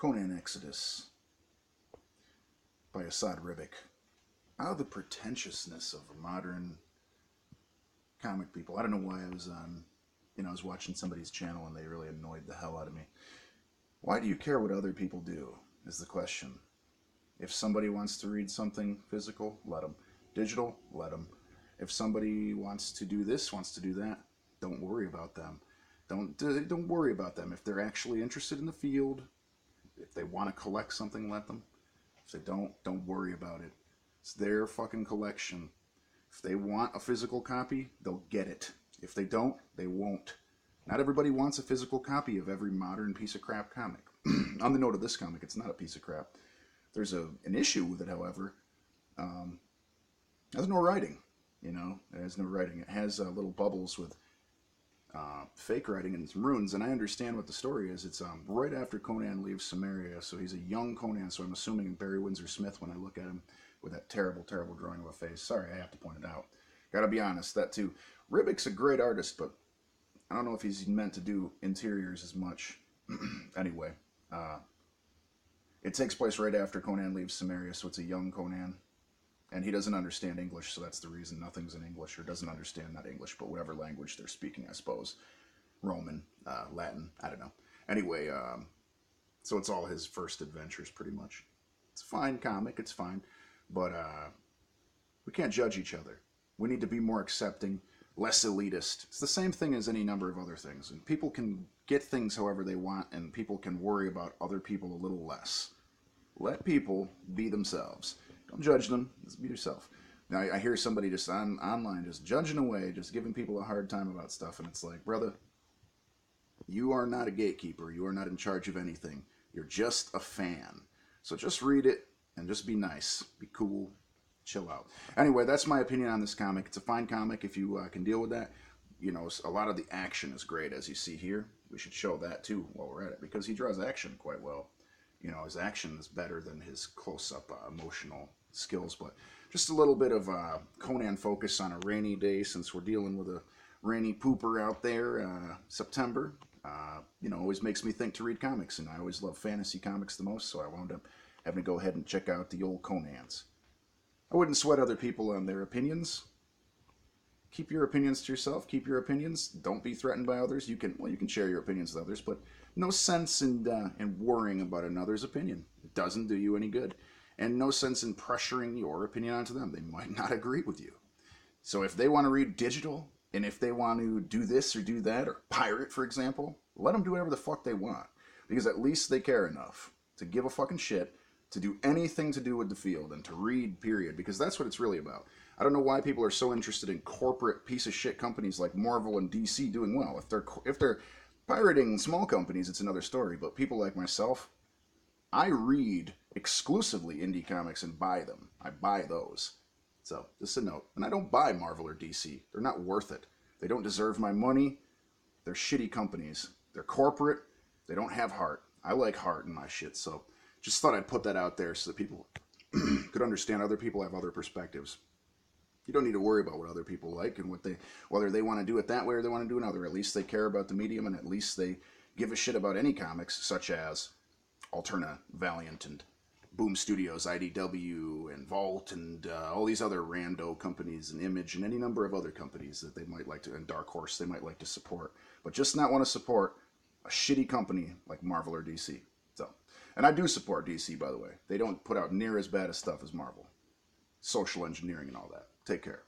Conan Exodus by Esad Ribić. Out of the pretentiousness of modern comic people. I don't know why I was on, you know, I was watching somebody's channel and they really annoyed the hell out of me. Why do you care what other people do? Is the question. If somebody wants to read something physical, let them. Digital, let them. If somebody wants to do this, wants to do that, don't worry about them. Don't don't worry about them. If they're actually interested in the field, if they want to collect something, let them. If they don't, don't worry about it. It's their fucking collection. If they want a physical copy, they'll get it. If they don't, they won't. Not everybody wants a physical copy of every modern piece of crap comic. On the note of this comic, it's not a piece of crap. There's a an issue with it, however. Um, there's no writing. You know, it has no writing. It has uh, little bubbles with uh, fake writing and some runes, and I understand what the story is. It's um, right after Conan leaves Cimmeria, so he's a young Conan. So I'm assuming Barry Windsor Smith when I look at him with that terrible, terrible drawing of a face. Sorry, I have to point it out. Got to be honest, that too. Ribić's a great artist, but I don't know if he's meant to do interiors as much. anyway, uh, it takes place right after Conan leaves Cimmeria, so it's a young Conan and he doesn't understand English, so that's the reason nothing's in English, or doesn't understand not English, but whatever language they're speaking, I suppose, Roman, uh, Latin, I don't know. Anyway, um, so it's all his first adventures, pretty much. It's a fine comic, it's fine, but uh, we can't judge each other. We need to be more accepting, less elitist. It's the same thing as any number of other things, and people can get things however they want, and people can worry about other people a little less. Let people be themselves don't judge them. Just be yourself. Now I hear somebody just on online just judging away, just giving people a hard time about stuff, and it's like, brother, you are not a gatekeeper. You are not in charge of anything. You're just a fan. So just read it and just be nice, be cool, chill out. Anyway, that's my opinion on this comic. It's a fine comic if you uh, can deal with that. You know, a lot of the action is great, as you see here. We should show that too while we're at it because he draws action quite well. You know, his action is better than his close-up uh, emotional skills, but just a little bit of uh, Conan focus on a rainy day since we're dealing with a rainy pooper out there. Uh, September, uh, you know, always makes me think to read comics, and I always love fantasy comics the most, so I wound up having to go ahead and check out the old Conans. I wouldn't sweat other people on their opinions. Keep your opinions to yourself. Keep your opinions. Don't be threatened by others. You can well, you can share your opinions with others, but no sense in uh, in worrying about another's opinion. It doesn't do you any good and no sense in pressuring your opinion onto them. They might not agree with you. So if they want to read digital, and if they want to do this or do that, or pirate, for example, let them do whatever the fuck they want. Because at least they care enough to give a fucking shit, to do anything to do with the field, and to read, period. Because that's what it's really about. I don't know why people are so interested in corporate piece of shit companies like Marvel and DC doing well. If they're if they're pirating small companies, it's another story. But people like myself, I read exclusively indie comics and buy them. I buy those. So, just a note. And I don't buy Marvel or DC. They're not worth it. They don't deserve my money. They're shitty companies. They're corporate. They don't have heart. I like heart in my shit. So, just thought I'd put that out there so that people could understand other people have other perspectives. You don't need to worry about what other people like and what they whether they want to do it that way or they want to do another. At least they care about the medium and at least they give a shit about any comics such as Alterna, Valiant, and Boom Studios, IDW, and Vault, and uh, all these other rando companies, and Image, and any number of other companies that they might like to, and Dark Horse, they might like to support, but just not want to support a shitty company like Marvel or DC. So, and I do support DC, by the way. They don't put out near as bad a stuff as Marvel. Social engineering and all that. Take care.